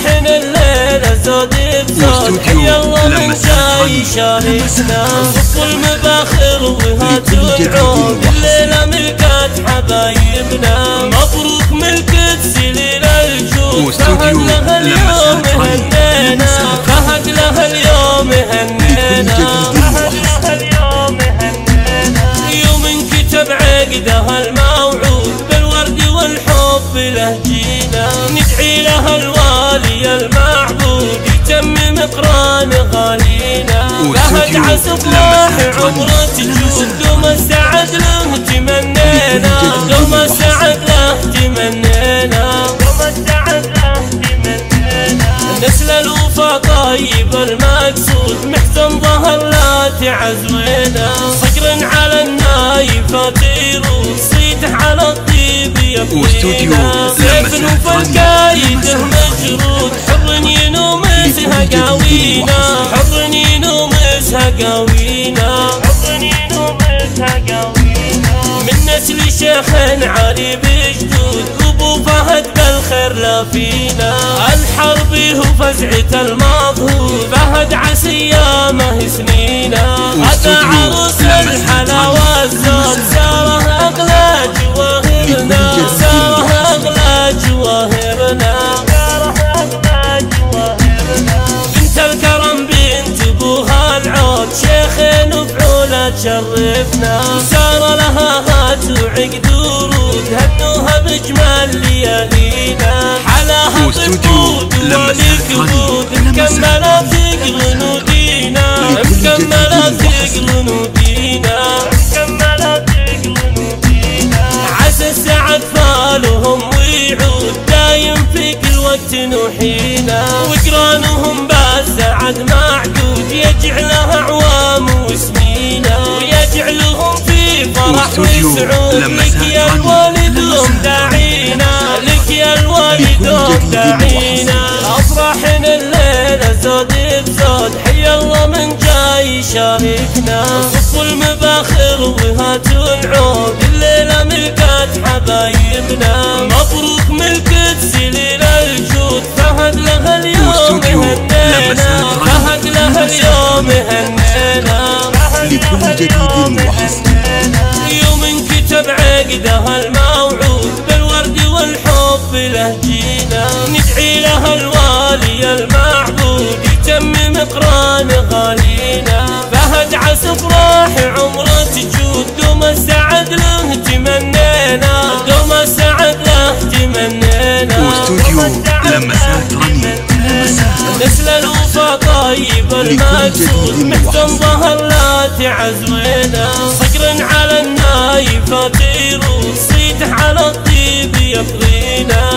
الليلة زود بزود. حي الله من جاي يشاركنا صف المباخر وهات العود. الليلة ملكات عسف راح عمره تجود دوم السعد له تمنينا دوم السعد له تمنينا دوم السعد له تمنينا نسل الوفا طيب المقصود محزن ظهر لا تعزوينا صقر على النايفات يروح صيته على الطيب يقضينا سيف وفقايده مجرود من نسل شيخ علي بجدود أبو فهد بالخير لا فينا. الحرب هو فزعة المظهور فهد عسيامه سنينا. هذا عروس الحلاوة الزود سارة أغلى جواهرنا. تشرفنا سار لها هات وعقد ورود هنوها بجمال ليالينا. حلاها طبود ولكبود مكملة ثقل نودينا. مكملة ثقل نودينا. مكملة ثقل نودينا. عسى السعد فالهم ويعود دايم في كل وقت نوحينا وقرانهم بالسعد معدود يجعلها أعوام وسنينا ويجعلهم في فرح وسعود لك يا الوالد داعينا لك يا الوالد داعينا افراحنا الليلة زود بزود حي الله من جاي يشاركنا صف المباخر وهات العود. له جينا ندعي لها الوالي المعبود. يتمم قران غالينا فهد عسف راح عمره تجود. دوم السعد له تمنينا دوم السعد له تمنينا. واستوديو لمسات لمسات نسل الوفا طيب المقصود وحصري. ظهر لا تعزوينا. صقر على النايفات يروح صيته على الطيب يقضينا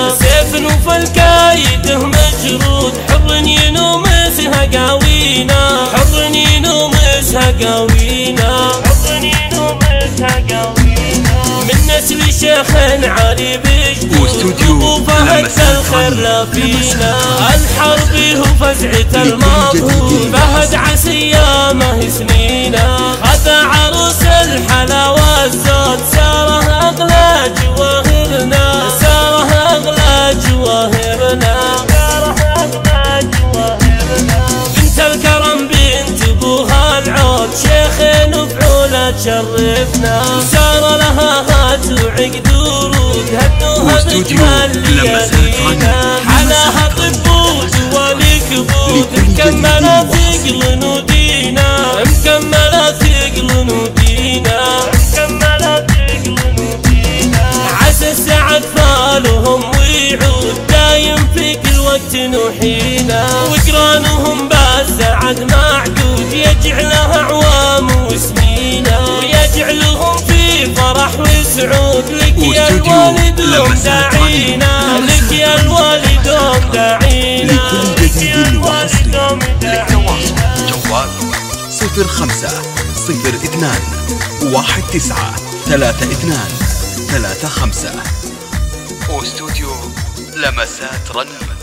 سيف وفالكايده مجرود. حر ينومسها قاوينا حر ينومسها قاوينا حر ينومسها قاوينا من نسل شيخ علي بجدود واستوديو أبو فهد لمسات الخير فينا. الحرب هو فزعة المظهور جديد. فهد عسيامه سنينا. هذا عروس الحلاوة الزود سارة اغلى جواهرنا تشرفنا سار لها هات وعقد ورود. واستوديو بجمال ليالينا. حلاها طبود ولكبود لكل مكملة ثقل نودينا. مكملة ثقل نودينا. مكملة ثقل نودينا. عسى السعد فالهم ويعود. دايم في كل وقت نوحينا الوالد داعينا. لكل جديد وحصري. داعينا. جوال صفر خمسة صفر اثنان واحد تسعة ثلاثة اثنان ثلاثة خمسة. واستوديو لمسات رنين